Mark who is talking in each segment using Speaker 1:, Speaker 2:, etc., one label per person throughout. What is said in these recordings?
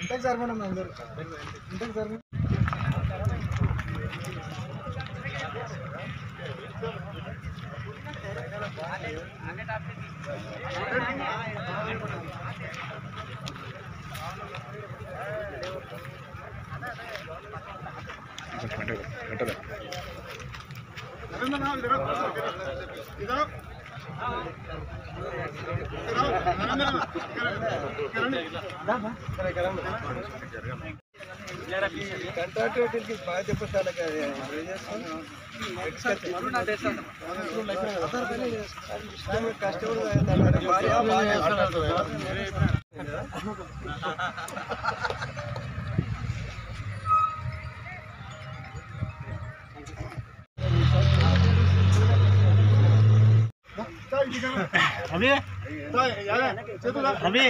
Speaker 1: ఇంతకు సార్ మనం అందరు ఇంతకు సార్ కంట్రాక్టర్కి బాగా చెప్పాలి కష్టపడి భార్య अभी अभी अभी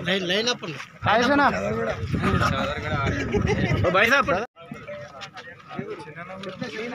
Speaker 1: చేయాలి. క్రీడ దానికి వచ్చే క్రీడ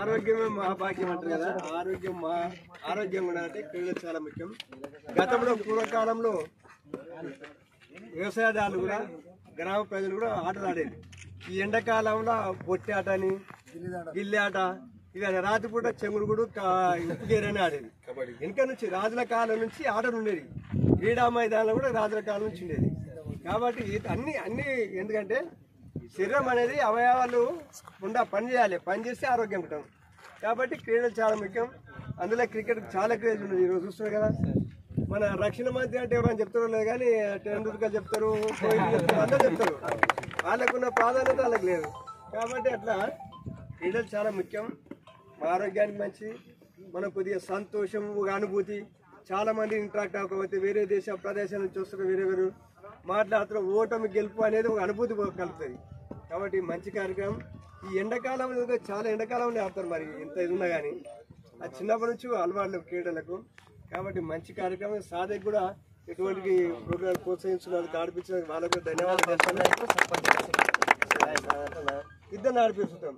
Speaker 1: ఆరోగ్యమే మహాభాగ్యం అంటారు కదా. ఆరోగ్యం మా ఆరోగ్యం ఉండాలంటే క్రీడలు చాలా ముఖ్యం. గతంలో పూర్వకాలంలో వ్యవసాయదారులు కూడా గ్రామ ప్రజలు కూడా ఆటలు ఆడేది. ఈ ఎండాకాలంలో బొట్టి ఆట అని గిల్లి ఆట ఇక రాత్రిపూట చెంగుడుగుడు ఉప్పుగేరని ఆడేది. వెనక నుంచి రాజుల కాలం నుంచి ఆటలు ఉండేది. క్రీడా మైదానంలో కూడా రాజుల కాలం నుంచి ఉండేది. కాబట్టి అన్ని అన్ని ఎందుకంటే శరీరం అనేది అవయవాలు ఉండా పని చేయాలి. పని చేస్తే ఆరోగ్యం ఉంటాం కాబట్టి క్రీడలు చాలా ముఖ్యం. అందులో క్రికెట్ చాలా క్రేజ్ ఉన్నది. ఈరోజు చూస్తున్నారు కదా. మన రక్షణ మంత్రి అంటే ఎవరైనా చెప్తారో లేదు కానీ టెండూల్కర్ చెప్తారు కోహ్లీ చెప్తారు అందరూ చెప్తారు. వాళ్ళకున్న ప్రాధాన్యత వాళ్ళకి లేదు. కాబట్టి అట్లా క్రీడలు చాలా ముఖ్యం. మా ఆరోగ్యానికి మంచి మన కొద్దిగా సంతోషం ఒక అనుభూతి. చాలామంది ఇంట్రాక్ట్ అవ్వకపోతే వేరే దేశ ప్రదేశాల నుంచి వస్తారు వేరే వేరు మాట్లాడుతున్న ఓటమి గెలుపు అనేది ఒక అనుభూతి కలుగుతుంది. కాబట్టి మంచి కార్యక్రమం. ఈ ఎండాకాలం చాలా ఎండాకాలం ఆడతారు మరి ఇంత ఇది ఉన్నా కానీ ఆ చిన్నప్పటి నుంచి అలవాట్లు క్రీడలకు. కాబట్టి మంచి కార్యక్రమం. సాధకు కూడా ఎటువంటి ప్రోగ్రాం ప్రోత్సహించినందుకు ఆడిపించినందుకు వాళ్ళకు ధన్యవాదాలు ఇద్దరు ఆడిపిస్తాం